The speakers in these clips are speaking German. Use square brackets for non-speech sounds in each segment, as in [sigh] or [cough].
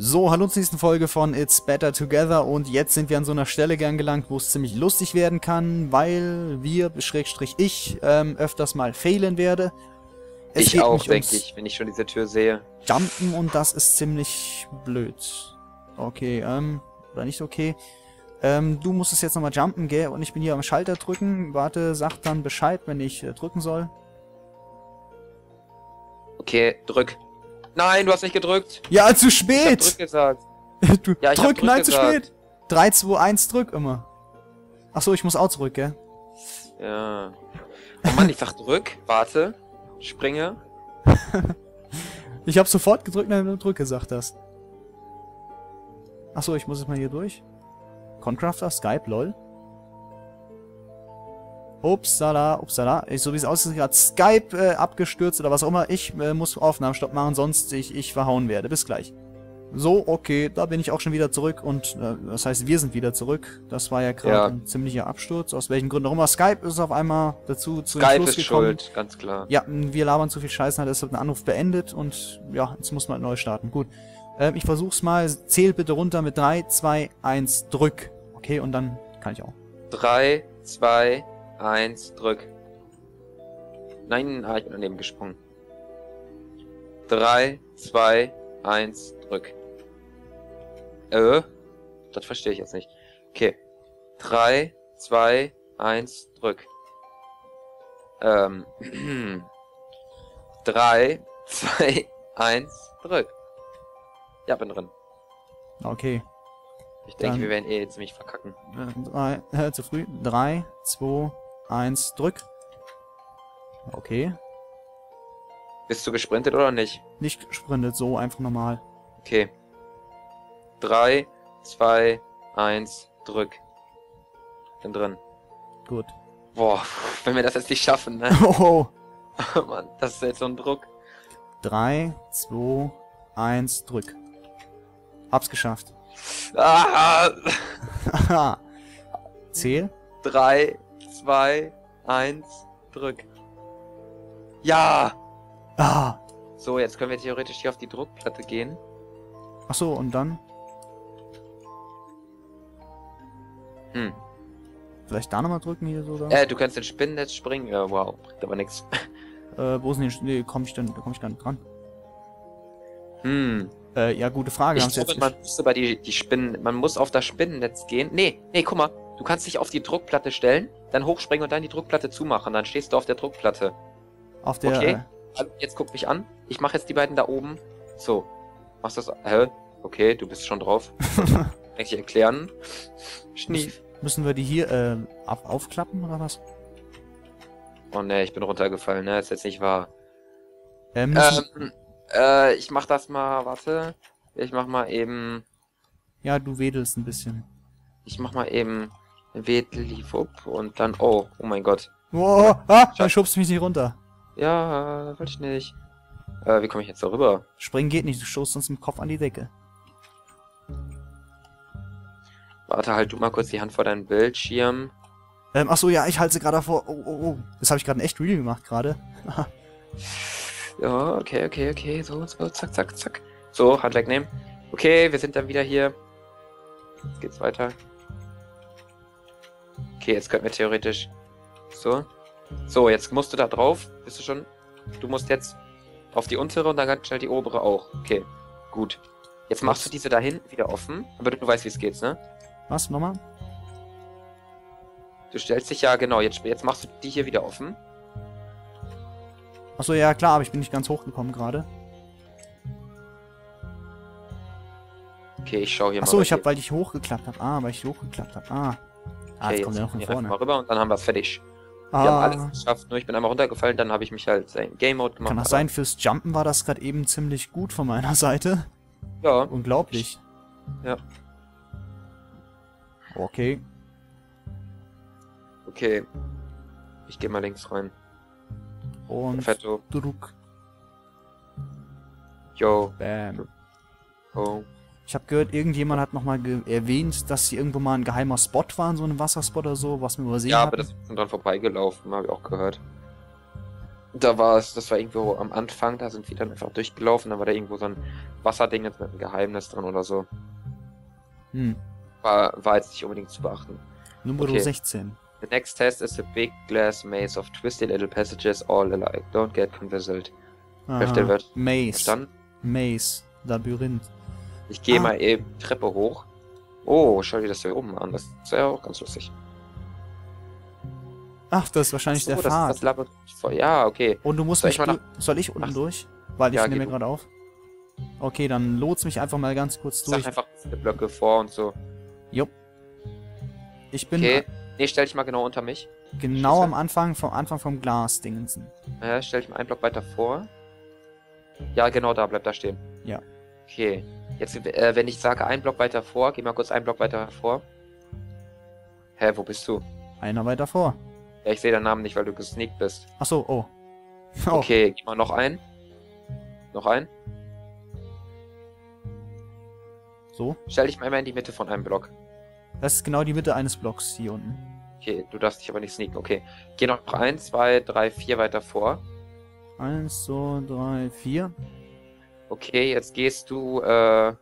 So, hallo zur nächsten Folge von It's Better Together und jetzt sind wir an so einer Stelle angelangt, wo es ziemlich lustig werden kann, weil wir, Schrägstrich ich, ähm, öfters mal fehlen werde. Es ich auch, denke ich, wenn ich schon diese Tür sehe. Jumpen und das ist ziemlich blöd. Okay, ähm, oder nicht okay. Ähm, du musst es jetzt nochmal jumpen, gell? Und ich bin hier am Schalter drücken. Warte, sag dann Bescheid, wenn ich äh, drücken soll. Okay, drück. Nein, du hast nicht gedrückt. Ja, zu spät. [laughs] Ich hab drück gesagt. du ja, ich drück, drück nein, gesagt. zu spät. 3, 2, 1, drück immer. Achso, ich muss auch zurück, gell? Ja. Oh Mann, ich sag drück, warte, springe. [laughs] ich hab sofort gedrückt, wenn du drück gesagt hast. Achso, ich muss jetzt mal hier durch. Concrafter, Skype, lol. Upsala, upsala. Ich, so wie es aussieht, gerade Skype äh, abgestürzt oder was auch immer. Ich äh, muss Aufnahmestopp machen, sonst ich, ich verhauen werde. Bis gleich. So, okay, da bin ich auch schon wieder zurück und äh, das heißt, wir sind wieder zurück. Das war ja gerade ja. ein ziemlicher Absturz. Aus welchen Gründen auch immer. Skype ist auf einmal dazu zu Skype ist gekommen. schuld, ganz klar. Ja, wir labern zu viel Scheiße, hat deshalb einen Anruf beendet und ja, jetzt muss man neu starten. Gut. Ähm, ich versuch's mal. Zähl bitte runter mit 3, 2, 1, drück. Okay, und dann kann ich auch. 3, 2, 1, drück. Nein, ah, ich bin daneben gesprungen. 3, 2, 1, drück. Äh, das verstehe ich jetzt nicht. Okay. 3, 2, 1, drück. Ähm, 3, 2, 1, drück. Ja, bin drin. Okay. Ich denke, Dann, wir werden eh ziemlich verkacken. Äh, drei, äh, zu früh. 3, 2, 1, drück. Okay. Bist du gesprintet oder nicht? Nicht gesprintet, so einfach normal. Okay. 3, 2, 1, drück. Bin drin. Gut. Boah, [laughs] wenn wir das jetzt nicht schaffen, ne? [laughs] Oh. Mann, das ist jetzt so ein Druck. 3, 2, 1, drück. Hab's geschafft. Ah! [laughs] Zähl. 3, 2, 1, drück. Ja! Ah! So, jetzt können wir theoretisch hier auf die Druckplatte gehen. Ach so, und dann? Hm. Vielleicht da nochmal drücken hier so, oder? Äh, du kannst in Spinnennetz springen. Ja, wow, bringt aber nichts. Äh, wo sind die... Nee, komm ich denn... Da komm ich gar nicht dran. Hm. Äh, ja, gute Frage. Ich glaube, man muss aber die, die Spinnen, man muss auf das Spinnennetz gehen. Nee, nee, guck mal. Du kannst dich auf die Druckplatte stellen, dann hochspringen und dann die Druckplatte zumachen. Dann stehst du auf der Druckplatte. Auf der... Okay, also jetzt guck mich an. Ich mache jetzt die beiden da oben. So. Machst du das... Hä? Okay, du bist schon drauf. [laughs] Kann ich erklären? Schnief. Müssen wir die hier äh, auf aufklappen oder was? Oh ne, ich bin runtergefallen, ne? Ist jetzt nicht wahr. Ähm, ähm äh, ich mach das mal, warte. Ich mach mal eben. Ja, du wedelst ein bisschen. Ich mach mal eben Wedelifup und dann. Oh, oh mein Gott. Oh, ah, dann schubst du mich nicht runter. Ja, wollte ich nicht. Äh, wie komme ich jetzt da rüber? Springen geht nicht, du stoßt uns mit dem Kopf an die Decke. Warte, halt du mal kurz die Hand vor deinen Bildschirm. Ähm, achso, ja, ich halte sie gerade vor. Oh, oh, oh. Das habe ich gerade echt real gemacht gerade. [laughs] Ja, okay, okay, okay. So, so, zack, zack, zack. So, Hand wegnehmen. Okay, wir sind dann wieder hier. Jetzt geht's weiter. Okay, jetzt könnten wir theoretisch. So. So, jetzt musst du da drauf. Bist du schon? Du musst jetzt auf die untere und dann ganz schnell die obere auch. Okay, gut. Jetzt machst du diese da hinten wieder offen. Aber du weißt, wie es geht, ne? Was, nochmal? Du stellst dich ja, genau, jetzt, jetzt machst du die hier wieder offen. Achso, ja klar, aber ich bin nicht ganz hochgekommen gerade. Okay, ich schau hier Achso, mal. Achso, ich hab, weil ich hochgeklappt habe. Ah, weil ich hochgeklappt habe. Ah. Ah, okay, jetzt kommt ja noch von vorne. mal rüber und dann haben wir fertig. Ah. Wir haben alles geschafft, nur ich bin einmal runtergefallen, dann habe ich mich halt in Game Mode gemacht. Kann das sein, fürs Jumpen war das gerade eben ziemlich gut von meiner [laughs] Seite. Ja. Unglaublich. Ja. Okay. Okay. Ich gehe mal links rein. Und Fetto. Druck. Yo. Bam. Oh. Ich habe gehört, irgendjemand hat nochmal erwähnt, dass hier irgendwo mal ein geheimer Spot war, so ein Wasserspot oder so, was wir übersehen Ja, hatten. aber das ist dann vorbeigelaufen, habe ich auch gehört. Da war es, das war irgendwo am Anfang, da sind wir dann einfach durchgelaufen, da war da irgendwo so ein Wasserding jetzt mit einem Geheimnis drin oder so. Hm. War, war jetzt nicht unbedingt zu beachten. Nummer Okay. 16. The next test is a big glass maze of twisty little passages all alike. Don't get. Hälfte wird Maze. Verstanden? Maze. Labyrinth. Ich gehe Ah. mal eben Treppe hoch. Oh, schau dir das hier oben an. Das ist ja auch ganz lustig. Ach, das ist wahrscheinlich so, der das Pfad. ist das Labyrinth. Ja, okay. Und du musst Soll mich ich du Soll ich unten Ach. durch? Weil ich Ja, nehme mir gerade auf. Okay, dann lotst mich einfach mal ganz kurz Sag durch. einfach viele Blöcke vor und so. Jupp. Ich bin Okay. Nee, stell dich mal genau unter mich. genau Schüsse. am Anfang vom Anfang vom Glas-Dingensen. Äh, stell dich mal einen Block weiter vor. Ja, genau da, bleib da stehen. Ja. Okay. Jetzt, äh, wenn ich sage einen Block weiter vor, geh mal kurz einen Block weiter vor. Hä, wo bist du? Einer weiter vor. Ja, ich sehe deinen Namen nicht, weil du gesneakt bist. Ach so, oh. [laughs] oh. Okay, gib mal noch ein. Noch ein. So. Stell dich mal immer in die Mitte von einem Block. Das ist genau die Mitte eines Blocks hier unten. Okay, du darfst dich aber nicht sneaken. Okay. Geh noch ein, zwei, drei, vier weiter vor. Eins, zwei, drei, vier. Okay, jetzt gehst du äh,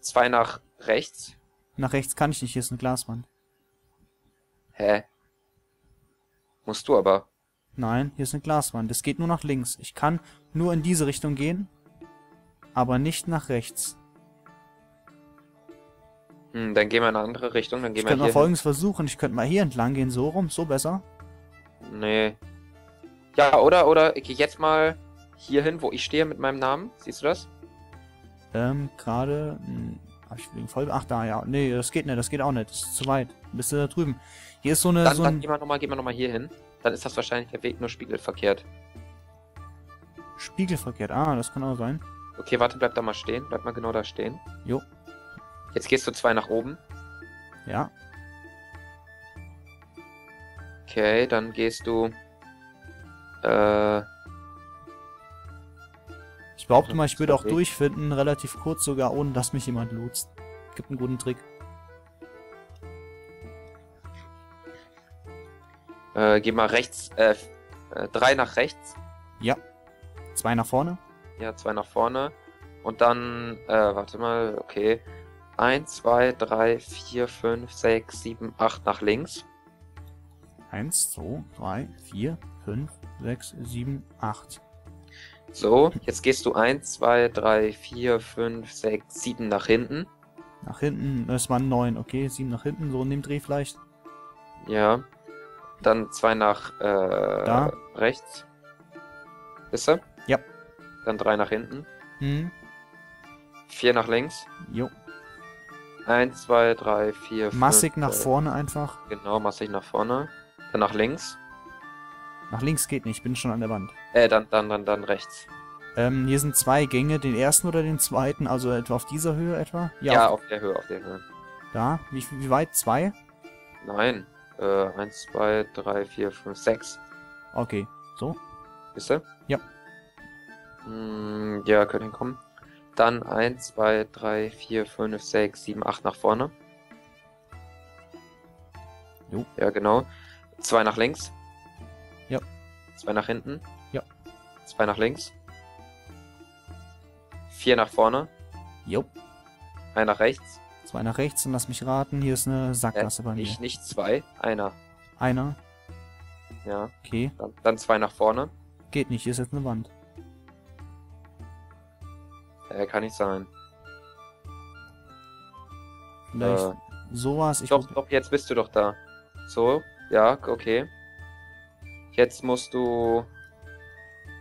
zwei nach rechts. Nach rechts kann ich nicht, hier ist eine Glaswand. Hä? Musst du aber. Nein, hier ist eine Glaswand. Es geht nur nach links. Ich kann nur in diese Richtung gehen, aber nicht nach rechts. Hm, dann gehen wir in eine andere Richtung. Dann gehen Ich wir könnte mal folgendes versuchen. Ich könnte mal hier entlang gehen, so rum, so besser. Nee. Ja, oder, oder, ich geh jetzt mal hier hin, wo ich stehe mit meinem Namen. Siehst du das? Ähm, gerade... hm, Hab ich voll... Ach, da, ja. Nee, das geht nicht, das geht auch nicht. Das ist zu weit. Bist du da drüben. Hier ist so eine... Dann, so dann ein geh mal nochmal, geh mal nochmal hier hin. Dann ist das wahrscheinlich der Weg nur spiegelverkehrt. Spiegelverkehrt. Ah, das kann auch sein. Okay, warte, bleib da mal stehen. Bleib mal genau da stehen. Jo. Jetzt gehst du zwei nach oben. Ja. Okay, dann gehst du. Äh, behaupte mal, ich würde auch durchfinden, relativ kurz sogar, ohne dass mich jemand lotst. Gibt einen guten Trick. äh, geh mal rechts. Äh, äh, drei nach rechts. Ja. Zwei nach vorne. Ja, zwei nach vorne. Und dann, äh, warte mal, okay. Eins, zwei, drei, vier, fünf, sechs, sieben, acht nach links. Eins, zwei, drei, vier, fünf, sechs, sieben, acht. So, jetzt gehst du eins, zwei, drei, vier, fünf, sechs, sieben nach hinten. Nach hinten, das waren neun, okay. Sieben nach hinten, so in dem Dreh vielleicht. Ja. Dann zwei nach äh, Da. rechts. Bist du? Ja. Dann drei nach hinten. Hm. Vier nach links. Jo. Eins, zwei, drei, vier, Massig fünf, nach vorne einfach. Genau, massig nach vorne. Dann nach links. Nach links geht nicht, ich bin schon an der Wand. Äh, dann, dann, dann, dann rechts. Ähm, hier sind zwei Gänge, den ersten oder den zweiten, also etwa auf dieser Höhe etwa. Ja, auf, auf der Höhe, auf der Höhe. da. Wie, wie weit? Zwei? Nein. Äh, eins, zwei, drei, vier, fünf, sechs. Okay. So. Bist du? Ja. Hm, ja, können hinkommen. Dann eins, zwei, drei, vier, fünf, sechs, sieben, acht nach vorne. Jo. Ja, genau. Zwei nach links. Zwei nach hinten. Ja. Zwei nach links. Vier nach vorne. Jo. Ein nach rechts. Zwei nach rechts und lass mich raten, hier ist eine Sackgasse bei mir. Nicht, nicht zwei. Einer. Einer. Ja. Okay. Dann, dann zwei nach vorne. Geht nicht, hier ist jetzt eine Wand. Äh, kann nicht sein. Vielleicht Äh, sowas. Ich Doch, doch, jetzt bist du doch da. So, ja, okay. Jetzt musst du.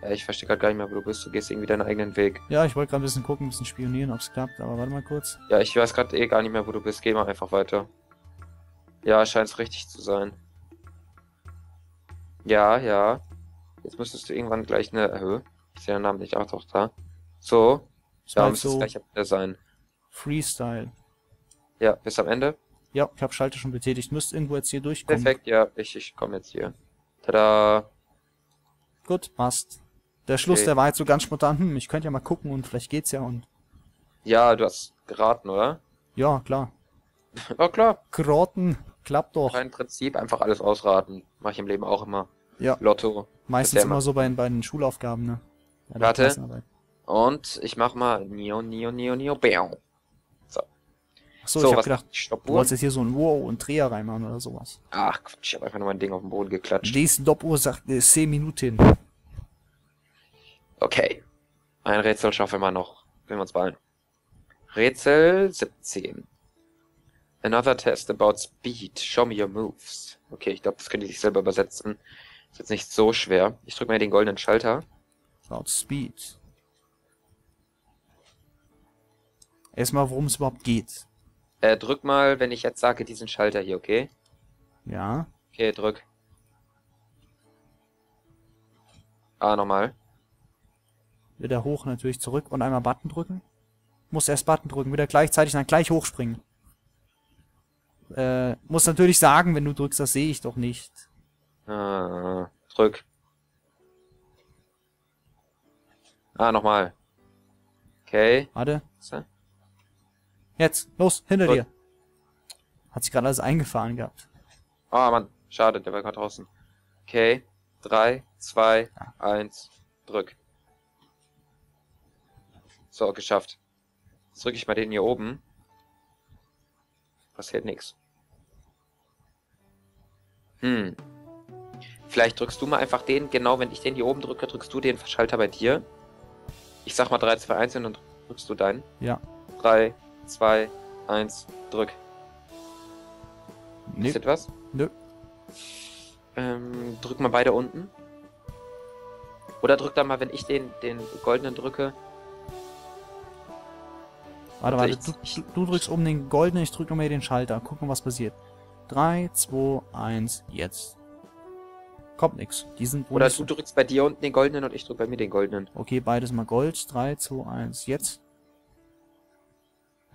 Ja, ich verstehe gerade gar nicht mehr, wo du bist. Du gehst irgendwie deinen eigenen Weg. Ja, ich wollte gerade ein bisschen gucken, ein bisschen spionieren, ob es klappt, aber warte mal kurz. Ja, ich weiß gerade eh gar nicht mehr, wo du bist. Geh mal einfach weiter. Ja, scheint es richtig zu sein. Ja, ja. Jetzt müsstest du irgendwann gleich eine Höhe. Ist ja der Name nicht auch doch da. So, ja, halt müsste es so gleich am Ende sein. Freestyle. Ja, bis am Ende. Ja, ich habe Schalter schon betätigt. Müsste irgendwo jetzt hier durchkommen. Perfekt, ja, ich, ich komme jetzt hier. Tada. Gut, passt. Der Schluss, Okay. der war jetzt so ganz spontan. Hm, ich könnte ja mal gucken und vielleicht geht's ja und. Ja, du hast geraten, oder? Ja, klar. [laughs] Ja, klar. Kroten, klappt doch. Kein Prinzip, einfach alles ausraten. Mache ich im Leben auch immer. Ja. Lotto. Meistens immer so bei, bei den Schulaufgaben, ne? Bei der Warte. Und ich mach mal Nio, Nio, Nio, Nio, Bäm. Achso, So, ich hab gedacht, du wolltest jetzt hier so ein Wow und Dreher reinmachen oder sowas. Ach, Quatsch, ich hab einfach nur mein Ding auf den Boden geklatscht. Die Stoppuhr sagt äh, 10 Minuten. Okay. Ein Rätsel schaffen wir noch. Wenn wir uns beeilen. Rätsel 17. Another test about speed. Show me your moves. Okay, ich glaube, das können die sich selber übersetzen. Ist jetzt nicht so schwer. Ich drücke mal den goldenen Schalter. Laut Speed. Erstmal, worum es überhaupt geht. Äh, drück mal, wenn ich jetzt sage, diesen Schalter hier, okay? Ja. Okay, drück. Ah, nochmal. Wieder hoch natürlich zurück und einmal Button drücken. Muss erst Button drücken, wieder gleichzeitig dann gleich hochspringen. Äh, muss natürlich sagen, wenn du drückst, das sehe ich doch nicht. Ah, drück. Ah, nochmal. Okay. Warte. So. Jetzt, los, hinter Gut. dir. Hat sich gerade alles eingefahren gehabt. Ah, Mann. Schade, der war gerade draußen. Okay. Drei, zwei, eins, drück. So, geschafft. Jetzt drücke ich mal den hier oben. Passiert nix. Hm. Vielleicht drückst du mal einfach den, genau wenn ich den hier oben drücke, drückst du den Schalter bei dir. Ich sag mal 3, 2, 1 und dann drückst du deinen. Ja. 3, 2, 1, drück. Nee, Ist etwas? nö. Ähm, drück mal beide unten. Oder drück dann mal, wenn ich den, den goldenen drücke. Warte, Warte. Du, du, drückst oben den goldenen, ich drück nochmal den Schalter. Gucken, was passiert. 3, 2, 1, jetzt. Kommt nix. Die sind Oder du drückst bei dir unten den goldenen und ich drück bei mir den goldenen. Okay, beides mal Gold. 3, 2, 1, jetzt.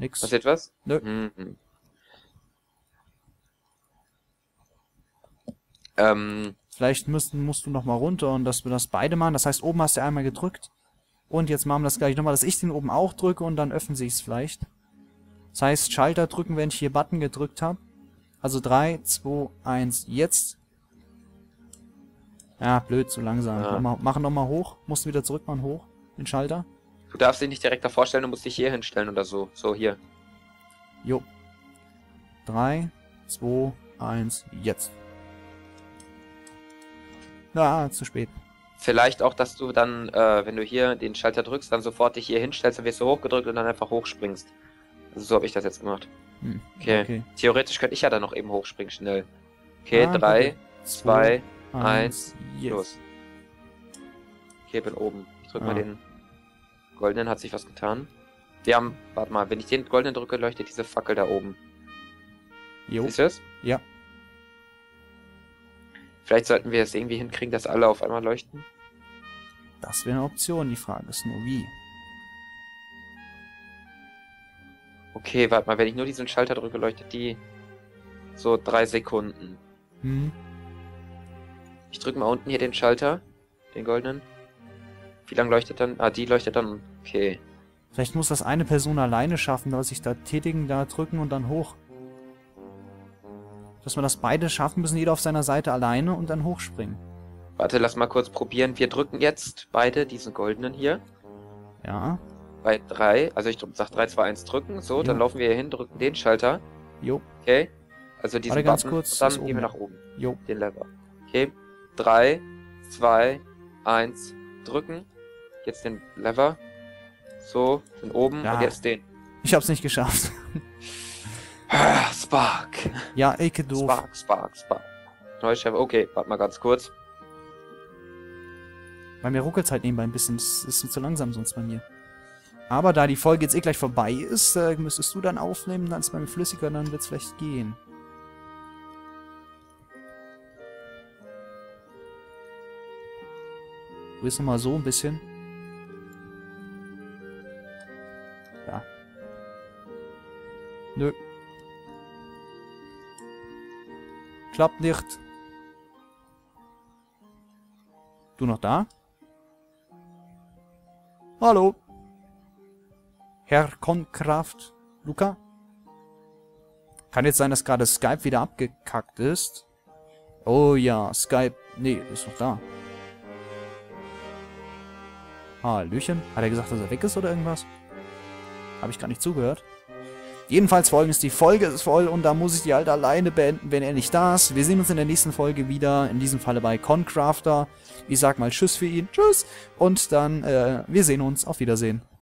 Nix. Passiert was? Nö. Mhm. Ähm, Vielleicht müssen, musst du nochmal runter und dass wir das beide machen. Das heißt, oben hast du einmal gedrückt. Und jetzt machen wir das gleich nochmal, dass ich den oben auch drücke und dann öffnen sich es vielleicht. Das heißt, Schalter drücken, wenn ich hier Button gedrückt habe. Also 3, 2, 1, jetzt. Ja, blöd, zu langsam. Ja. Machen nochmal hoch. Musst du wieder zurück machen, hoch. Den Schalter. Du darfst dich nicht direkt davor stellen, du musst dich hier hinstellen oder so. So, hier. Jo. 3, 2, 1, jetzt. Ja, zu spät. Vielleicht auch, dass du dann, äh, wenn du hier den Schalter drückst, dann sofort dich hier hinstellst, dann wirst du hochgedrückt und dann einfach hochspringst. Also so habe ich das jetzt gemacht. Hm, Okay. okay. Theoretisch könnte ich ja dann noch eben hochspringen, schnell. Okay, Ah, drei, okay. zwei, Eins, eins, jetzt. los. Okay, bin oben. Ich drück Ah. mal den goldenen, hat sich was getan. Wir haben, warte mal, wenn ich den goldenen drücke, leuchtet diese Fackel da oben. Jo. Siehst du es? Ja. Vielleicht sollten wir es irgendwie hinkriegen, dass alle auf einmal leuchten. Das wäre eine Option. Die Frage ist nur, wie. Okay, warte mal, wenn ich nur diesen Schalter drücke, leuchtet die so drei Sekunden. Hm. Ich drücke mal unten hier den Schalter, den goldenen. Wie lang leuchtet dann? Ah, die leuchtet dann. Okay. Vielleicht muss das eine Person alleine schaffen, dass sich da tätigen, da drücken und dann hoch. Dass wir das beide schaffen, müssen jeder auf seiner Seite alleine und dann hochspringen. Warte, lass mal kurz probieren. Wir drücken jetzt beide diesen goldenen hier. Ja. Bei drei. Also ich sag 3, 2, 1 drücken. So, dann Ja. laufen wir hier hin, drücken den Schalter. Jo. Okay. Also diesen Warte ganz Button. kurz, dann gehen wir nach oben. Jo. Den Lever. Okay. 3, 2, 1, drücken. Jetzt den Lever. So, den oben Ja. und jetzt den. Ich hab's nicht geschafft. [laughs] Ah, Spark. ja, Ecke doof. Spark, Spark, Spark. Neues Chef. Okay, warte mal ganz kurz. Bei mir ruckelt's halt nebenbei ein bisschen. Das ist zu langsam sonst bei mir. Aber da die Folge jetzt eh gleich vorbei ist, äh, müsstest du dann aufnehmen, dann ist bei mir flüssiger, dann wird's vielleicht gehen. Du bist nochmal so ein bisschen. Nö. Klappt nicht. Du noch da? Hallo? Herr Konkraft? Luca? Kann jetzt sein, dass gerade Skype wieder abgekackt ist. Oh ja, Skype Nee, ist doch da. Hallöchen. Hat er gesagt, dass er weg ist oder irgendwas? Habe ich gar nicht zugehört. Jedenfalls folgendes, die Folge ist voll und da muss ich die halt alleine beenden, wenn er nicht da ist. Wir sehen uns in der nächsten Folge wieder, in diesem Falle bei Concrafter. Ich sag mal Tschüss für ihn, Tschüss und dann, äh, wir sehen uns, auf Wiedersehen.